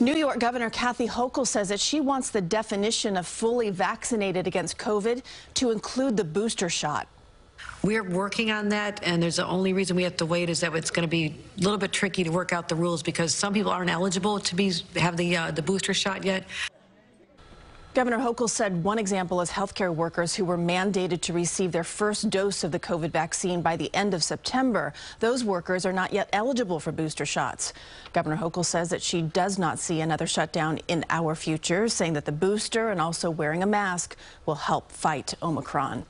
New York Governor Kathy Hochul says that she wants the definition of fully vaccinated against COVID to include the booster shot. We're working on that, and there's the only reason we have to wait is that it's going to be a little bit tricky to work out the rules because some people aren't eligible to be have the uh, the booster shot yet. Governor Hochul said one example is healthcare workers who were mandated to receive their first dose of the COVID vaccine by the end of September. Those workers are not yet eligible for booster shots. Governor Hochul says that she does not see another shutdown in our future, saying that the booster and also wearing a mask will help fight Omicron.